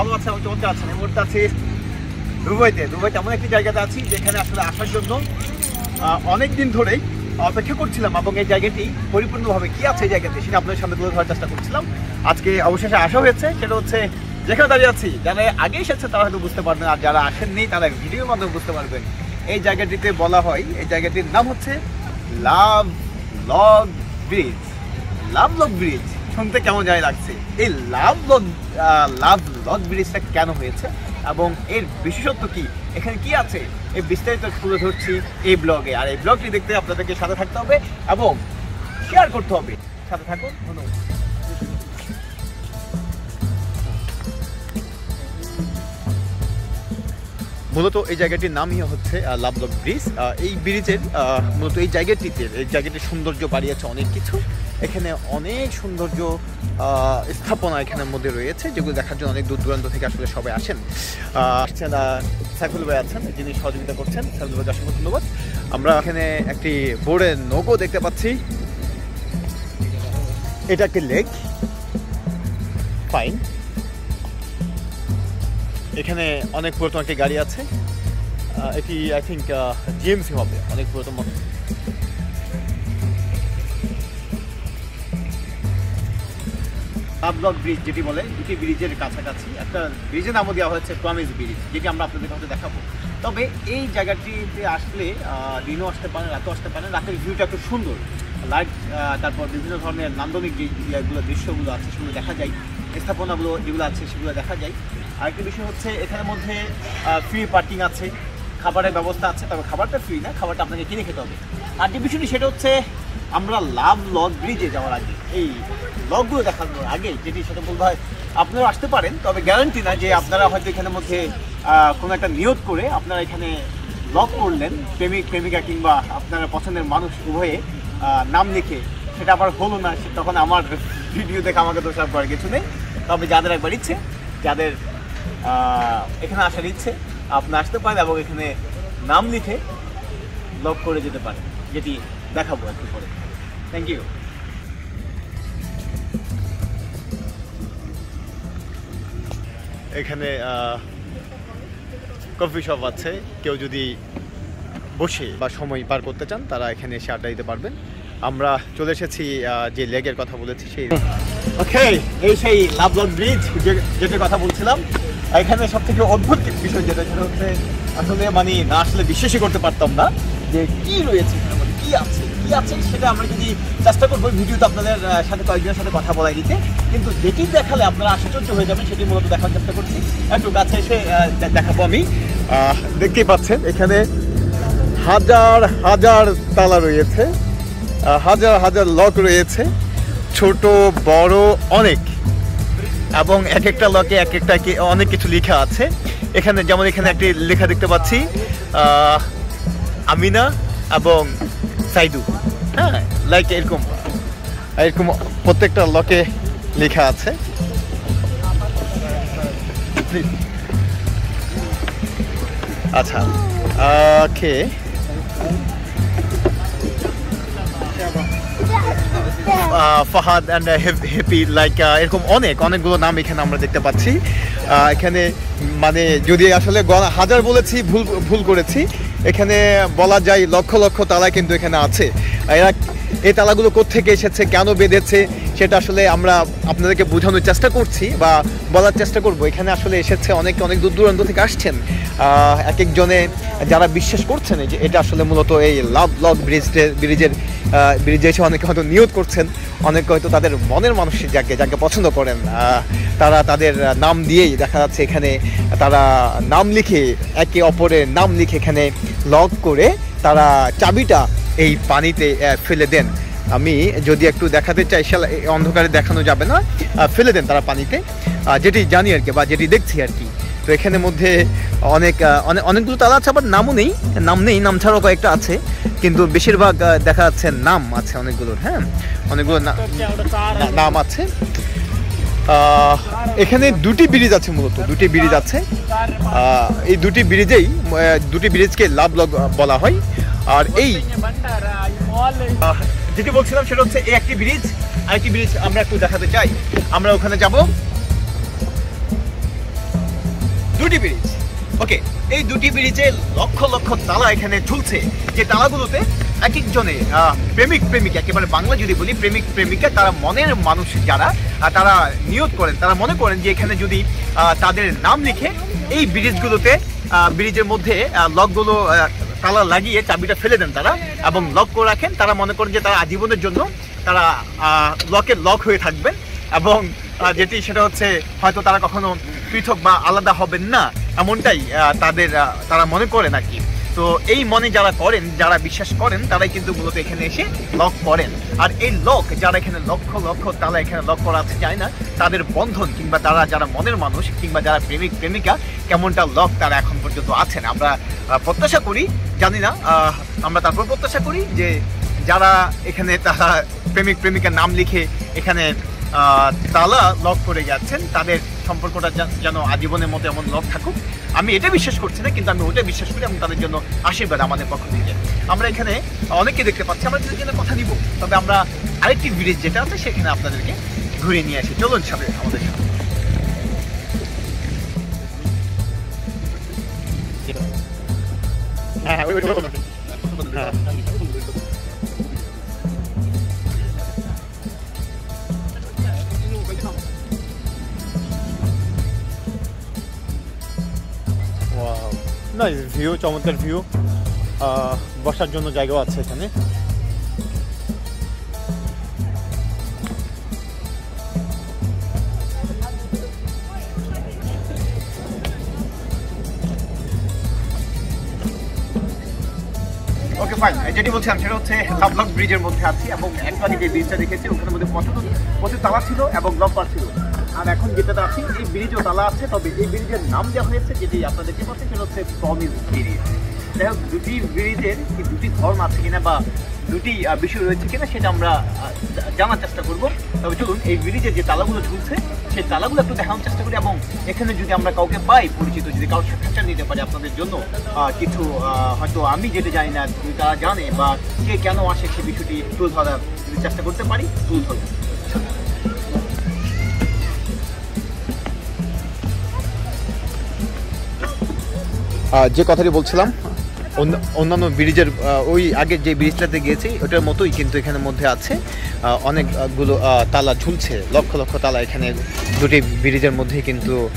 ভালো আছে এবং চমৎকার আছেন এই আছি দুবাইতে। দুবাইতে এমন একটি জায়গাতে আছি যেখানে আসলে আসার জন্য অনেক দিন ধরেই অপেক্ষা করছিলাম এবং এই জায়গাটি পরিপূর্ণভাবে কি আছে এই জায়গাতে সেটা আপনাদের সামনে তুলে ধরার চেষ্টা করছিলাম। আজকে অবশেষে আসা হয়েছে, সেটা হচ্ছে যেখানে দাঁড়িয়ে আছি। যারা আগে এসেছে তারা হয়তো বুঝতে পারবেন, আর যারা আসেননি তারা ভিডিওর মাধ্যমে বুঝতে পারবেন। এই জায়গাটিতে বলা হয়, এই জায়গাটির নাম হচ্ছে love lock bridge. Love lock bridge. শুনতে কেমন যায় লাগছে। এই লাভ লগ লাভ লগ ব্রিজটা কেন হয়েছে? এবং এর বিশেষত্ব কি? এখানে কি আছে? এই বিস্তারিত তুলে ধরছি এই ব্লগে। আর এই ব্লগটি দেখতে আপনাদেরকে সাথে থাকতে হবে এবং শেয়ার করতে হবে। সাথে থাকুন, ধন্যবাদ। মূলত এই জায়গাটির নামই হচ্ছে লাভলক ব্রিজ। এই ব্রিজের মূলত এই জায়গাটিতে, এই জায়গাটির সৌন্দর্য বাড়িয়েছে অনেক কিছু। এখানে অনেক সৌন্দর্য স্থাপনা এখানের মধ্যে রয়েছে, যেগুলো দেখার জন্য অনেক দূর দূরান্ত থেকে আসলে সবাই আসেন। আসছেন সাইফুল ভাই আছেন, যিনি সহযোগিতা করছেন। সাইফুল ভাই, অসংখ্য ধন্যবাদ। আমরা এখানে একটি বোর্ডের নৌকো দেখতে পাচ্ছি। এটা একটি লেক। ফাইন এখানে অনেক পুরাতন একটি গাড়ি আছে। এটি আই থিঙ্ক জিএমসি হবে, অনেক পুরাতন মতো আবলক ব্রিজ যেটি বলে, দুটি ব্রিজের কাছাকাছি একটা ব্রিজের নামও দেওয়া হয়েছে প্রমিস ব্রিজ যেটি আমরা আপনাদের হয়তো দেখাবো। তবে এই জায়গাটিতে আসলে দিনও আসতে পারেন রাতেও আসতে পারেন রাতের ভিউটা একটু সুন্দর। লাইট তারপর বিভিন্ন ধরনের নান্দনিক যে ইয়েগুলো দৃশ্যগুলো আছে, সেগুলো দেখা যায়, স্থাপনাগুলো যেগুলো আছে, সেগুলো দেখা যায়। আরেকটি বিষয় হচ্ছে, এখানের মধ্যে ফ্রি পার্কিং আছে। খাবারের ব্যবস্থা আছে, তবে খাবারটা ফ্রি না, খাবারটা আপনাকে কিনে খেতে হবে। আর যে বিষয়টি, সেটা হচ্ছে আমরা লাভ লগ ব্রিজে যাওয়ার আগে, এই লগগুলো দেখানোর আগে যেটি সেটা বলতে হয় আপনারা আসতে পারেন, তবে গ্যারান্টি না যে আপনারা হয়তো এখানের মধ্যে কোনো একটা নিয়োগ করে আপনারা এখানে লগ করলেন, প্রেমিক, প্রেমিকা কিংবা আপনারা পছন্দের মানুষ উভয়ে নাম লিখে, সেটা আবার হলো না তখন আমার ভিডিও দেখে আমাকে দোষার করার কিছু নেই। তবে যাদের একবার ইচ্ছে, যাদের এখানে আসার ইচ্ছে আপনি আসতে পারেন এবং এখানে নাম লিখে লক করে যেতে পারেন যেটি দেখাবো একটু পরে। থ্যাংক ইউ এখানে কফি শপ আছে। কেউ যদি বসে বা সময় পার করতে চান তারা এখানে এসে আড্ডা দিতে পারবেন। আমরা চলে এসেছি যে লেগের কথা বলেছি সেই ওকে এই সেই লাভলক ব্রিজ যেটার কথা বলছিলাম এখানে সব থেকে অদ্ভুত বিষয় যেটা, সেটা হচ্ছে আসলে মানে না আসলে বিশ্বাসই করতে পারতাম না যে কি রয়েছে এখানে মানে কি আছে কি আছে সেটা আমরা যদি চেষ্টা করব ভিডিওতে আপনাদের সাথে কয়েকজনের সাথে কথা বলাই দিতে। কিন্তু যেটি দেখালে আপনারা আশ্চর্য হয়ে যাবেন, সেটি মূলত দেখার চেষ্টা করছি। একটু কাছে এসে দেখাবো আমি। দেখতেই পাচ্ছেন, এখানে হাজার হাজার তালা রয়েছে। হাজার হাজার লক রয়েছে। ছোট, বড়, অনেক। এবং এক একটা লকে এক একটা অনেক কিছু লেখা আছে। এখানে যেমন এখানে একটি লেখা দেখতে পাচ্ছি আমিনা এবং সাইদু। হ্যাঁ লাইক এরকম। এরকম প্রত্যেকটা লকে লেখা আছে। আচ্ছা okay Fahad and happy like এরকম অনেক, অনেকগুলো নাম এখানে আমরা দেখতে পাচ্ছি। এখানে মানে যদি আসলে হাজার বলেছি, ভুল ভুল করেছি, এখানে বলা যায় লক্ষ লক্ষ তালা কিন্তু এখানে আছে। এরা, এই তালাগুলো কোথেকে এসেছে, কেন বেঁধেছে, সেটা আসলে আমরা আপনাদেরকে বোঝানোর চেষ্টা করছি বা বলার চেষ্টা করব। এখানে আসলে এসেছে অনেক অনেক দূর দূরান্ত থেকে আসছেন। এক একজনে যারা বিশ্বাস করছেন যে এটা আসলে মূলত এই লাভ লক ব্রিজের ব্রিজের ব্রিজে এসে অনেকে হয়তো নিয়োগ করছেন, অনেকে হয়তো তাদের মনের মানুষ যাকে যাকে পছন্দ করেন তারা তাদের নাম দিয়েই দেখা যাচ্ছে এখানে তারা নাম লিখে, একে অপরের নাম লিখে এখানে লক করে তারা চাবিটা এই পানিতে ফেলে দেন। আমি যদি একটু দেখাতে চাই সে অন্ধকারে দেখানো যাবে না ফেলে দেন তারা পানিতে। যেটি জানি আর কি, বা যেটি দেখছি আর কি। তো এখানে মধ্যে অনেক অনেক অনেকগুলো তালা আছে, আবার নামও নেই, নাম নেই, নাম ছাড়াও কয়েকটা আছে। কিন্তু বেশিরভাগ দেখা যাচ্ছে নাম আছে অনেকগুলোর হ্যাঁ? অনেকগুলো নাম আছে। এখানে দুটি ব্রিজ আছে মূলত, দুটি ব্রিজ আছে। এই দুটি ব্রিজেই দুটি ব্রিজকে লাভ লগ বলা হয়। আর এই যেটি বলছিলাম সেটা হচ্ছে এই একটি ব্রিজ। আরেকটি ব্রিজ আমরা একটু দেখাতে চাই। আমরা ওখানে যাব। দুটি ব্রিজ। ওকে, এই দুটি ব্রিজে লক্ষ লক্ষ তালা এখানে ঝুলছে। যে তালাগুলোতে এক একজনে প্রেমিক প্রেমিকা, একেবারে বাংলা যদি বলি, প্রেমিক প্রেমিকা, তারা মনের মানুষ যারা তারা নিয়োগ করেন, তারা মনে করেন যে এখানে যদি তাদের নাম লিখে এই ব্রিজগুলোতে ব্রিজের মধ্যে লকগুলো তালা লাগিয়ে চাবিটা ফেলে দেন তারা এবং লক করে রাখেন। তারা মনে করেন যে তারা আজীবনের জন্য তারা লকের লক হয়ে থাকবেন এবং যেটি সেটা হচ্ছে হয়তো তারা কখনো পৃথক বা আলাদা হবেন না। এমনটাই তাদের তারা মনে করেন আর কি তো এই মনে যারা করেন, যারা বিশ্বাস করেন, তারাই কিন্তু মূলত এখানে এসে লক করেন। আর এই লক, যারা এখানে লক্ষ লক্ষ, তারা এখানে লক করা যায় না, তাদের বন্ধন কিংবা তারা যারা মনের মানুষ কিংবা যারা প্রেমিক, প্রেমিকা, কেমনটা লক তারা এখন পর্যন্ত আছেন। আমরা প্রত্যাশা করি, জানি না আমরা তারপর প্রত্যাশা করি যে যারা এখানে তারা প্রেমিক, প্রেমিকার নাম লিখে এখানে তালা লক করে যাচ্ছেন, তাদের সম্পর্কটা যেন আজীবনের মতো এমন লক থাকুক আমি এটা বিশ্বাস করছি না কিন্তু আমি ওটা বিশ্বাস করি এবং তাদের জন্য আশীর্বাদ আমাদের পক্ষ থেকে আমরা এখানে অনেকে দেখতে পাচ্ছি আমরা তাদের জন্য কথা দিব তবে আমরা আরেকটি ব্রিজ যেটা আছে সেখানে আপনাদেরকে ঘুরে নিয়ে আসি চলুন সাথে আমাদের সাথে হ্যাঁ হ্যাঁ। না ভিউ চমৎকার ভিউ বসার জন্য জায়গাও আছে এখানে। ওকে ফাইন যেটি বলছিলাম সেটা হচ্ছে লাভলক ব্রিজের মধ্যে আছি এবং আগে যে ব্রিজটা দেখেছি, ওখানের মধ্যে প্রচুর প্রচুর তালা ছিল এবং লম্বা ছিল। আর এখন যেটাতে আছি, এই ব্রিজও তালা আছে, তবে এই ব্রিজের নাম দেওয়া হয়েছে যেটি আপনারা দেখতে পাচ্ছেন সেটা হচ্ছে প্রমিস ব্রিজ যাই হোক, দুটি ব্রিজের কি দুটি ধর্ম আছে কিনা বা দুটি বিষয় রয়েছে কিনা, সেটা আমরা জানার চেষ্টা করব। তবে চলুন, এই ব্রিজে যে তালাগুলো ঝুলছে, সেই তালাগুলো একটু দেখানোর চেষ্টা করি, এবং এখানে যদি আমরা কাউকে পাই, পরিচিত যদি কারোর সাক্ষাৎকার নিতে পারি আপনাদের জন্য কিছু হয়তো আমি যেটা জানি না তারা জানে বা কে কেন আসে, সে বিষয়টি তুলে ধরার চেষ্টা করতে পারি, তুলে ধরবো। যে কথাটি বলছিলাম, অন্য- অন্যান্য ব্রিজের ওই আগে যে ব্রিজটাতে গিয়েছি, ওটার মতোই কিন্তু এখানে মধ্যে আছে। অনেকগুলো তালা ঝুলছে, লক্ষ লক্ষ তালা এখানে দুটি ব্রিজের মধ্যেই কিন্তু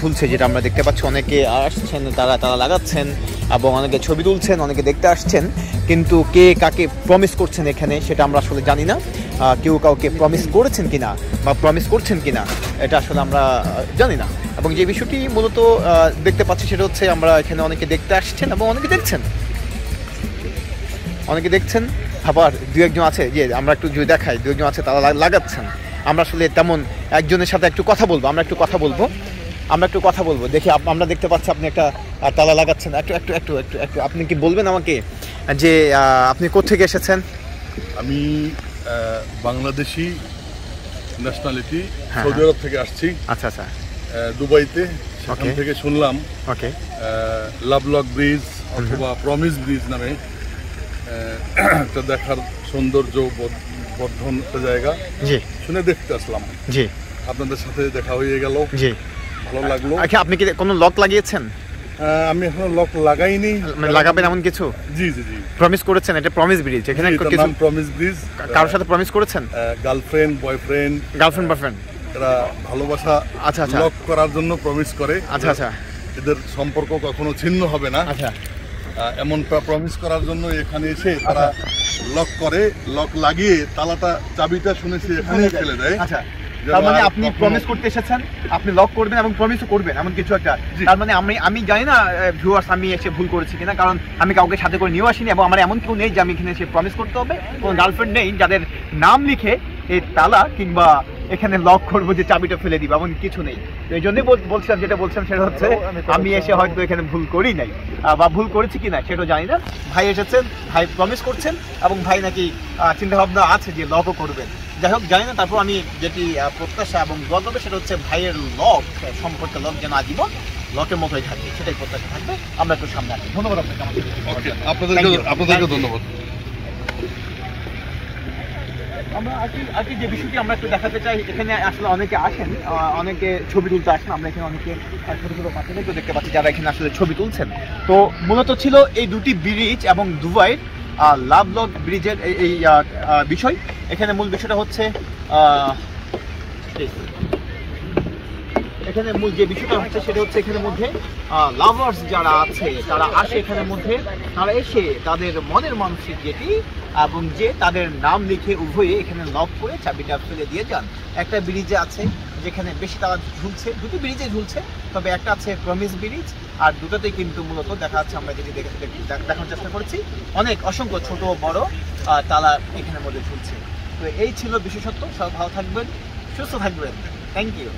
ঝুলছে, যেটা আমরা দেখতে পাচ্ছি। অনেকে আসছেন, তারা তালা লাগাচ্ছেন এবং অনেকে ছবি তুলছেন, অনেকে দেখতে আসছেন। কিন্তু কে কাকে প্রমিস করছেন এখানে, সেটা আমরা আসলে জানি না। কেউ কাউকে প্রমিস করেছেন কিনা বা প্রমিস করছেন কিনা, এটা আসলে আমরা জানি না। এবং যে বিষয়টি মূলত দেখতে পাচ্ছি সেটা হচ্ছে আমরা এখানে অনেকে দেখতে আসছেন এবং অনেকে দেখছেন। অনেকে দেখছেন, আবার দু একজন আছে, যে আমরা একটু যদি দেখাই, দু একজন আছে, তারা লাগাচ্ছেন। আমরা আসলে তেমন একজনের সাথে একটু কথা বলব, আমরা একটু কথা বলব। আমরা একটু কথা বলব। দেখি আমরা দেখতে পাচ্ছি আপনি একটা তালা লাগাচ্ছেন। একটু একটু একটু একটু একটু, আপনি কি বলবেন আমাকে যে আপনি কোথেকে এসেছেন? আমি বাংলাদেশি ন্যাশনালিটি হ্যাঁ, সৌদি। আরব থেকে আসছি। আচ্ছা আচ্ছা। দুবাইতে সেখান থেকে শুনলাম। ওকে লাভলক ব্রিজ অথবা প্রমিস ব্রিজ নামে একটা দেখার সৌন্দর্য বর্ধন একটা জায়গা। জি। শুনে দেখতে আসলাম। জি। আপনাদের সাথে দেখা হয়ে গেল। জি। ভালো লাগল। আচ্ছা আপনি কি কোনো লক লাগিয়েছেন? আমি এখনও লক লাগাইনি। মানে লাগাবেন এমন কিছু? জি জি জি। প্রমিস করেছেন এটা প্রমিস ব্রিজ এখানে কিছু প্রমিস ব্রিজ কারোর সাথে প্রমিস করেছেন? গার্লফ্রেন্ড বয়ফ্রেন্ড গার্লফ্রেন্ড বয়ফ্রেন্ড এরা ভালোবাসা আচ্ছা, আচ্ছা। লক করার জন্য প্রমিস করে আচ্ছা আচ্ছা। এদের সম্পর্ক কখনো ছিন্ন হবে না। আচ্ছা। আহ, এমন প্রমিস করার জন্য এখানে এসে তারা লক করে লক লাগিয়ে তালাটা চাবিটা শুনেছি এখানেই ফেলে দেয়। আচ্ছা। তার মানে আপনি প্রমিস করতে এসেছেন আপনি লক করবেন এবং প্রমিসও করবেন এমন কিছু একটা। তার মানে আমি আমি জানি না ভিউয়ার্স আমি এসে ভুল করেছি কিনা কারণ আমি কাউকে সাথে করে নিয়েও আসিনি এবং আমার এমন কেউ নেই যে আমি এখানে এসে প্রমিস করতে হবে। কোনো গার্লফ্রেন্ড নেই যাদের নাম লিখে এই তালা কিংবা এখানে লক করব যে চাবিটা ফেলে দিব এমন কিছু নেই। তো এই জন্যই বলছিলাম যেটা বলছিলাম সেটা হচ্ছে আমি এসে হয়তো এখানে ভুল করি নাই বা ভুল করেছি কিনা সেটা জানি না। ভাই এসেছেন ভাই প্রমিস করছেন এবং ভাই নাকি চিন্তা ভাবনা আছে যে লকও করবেন। যাই হোক জানি না তারপর আমি যেটি প্রত্যাশা এবং দোয়া করবে সেটা হচ্ছে ভাইয়ের লক সম্পর্কে লক যেন আজীবন লকের মতোই থাকে সেটাই প্রত্যাশা থাকবে। আমরা একটু সামনে আসি। ধন্যবাদ আপনাকে আমাদের আপনাদেরকে. ধন্যবাদ। আমরা আর কি আর কি যে বিষয়টি আমরা একটু দেখাতে চাই এখানে আসলে অনেকে আসেন অনেকে ছবি তুলতে আসেন আমরা এখানে অনেকে ছোট ছোট বাচ্চাদেরকে দেখতে পাচ্ছি যারা এখানে আসলে ছবি তুলছেন। তো মূলত ছিল এই দুটি ব্রিজ এবং দুবাইয়ের লাভ লক ব্রিজের এই বিষয়। এখানে মূল বিষয়টা হচ্ছে এখানে মূল যে বিষয়টা হচ্ছে সেটা হচ্ছে এখানের মধ্যে লাভার্স যারা আছে, তারা আসে এখানের মধ্যে, তারা এসে তাদের মনের মানুষের যেটি এবং যে তাদের নাম লিখে উভয়ে এখানে লক করে চাবিটা ফেলে দিয়ে যান। একটা ব্রিজে আছে যেখানে বেশি তারা ঝুলছে, দুটি ব্রিজে ঝুলছে, তবে একটা আছে প্রমিস ব্রিজ আর দুটোতেই কিন্তু মূলত দেখা যাচ্ছে আমরা যেটি দেখে দেখ- দেখ- দেখানোর চেষ্টা করছি। অনেক অসংখ্য ছোট, বড় তালা এখানের মধ্যে ঝুলছে। তো এই ছিল বিশেষত্ব। সব ভালো থাকবেন, সুস্থ থাকবেন। Thank you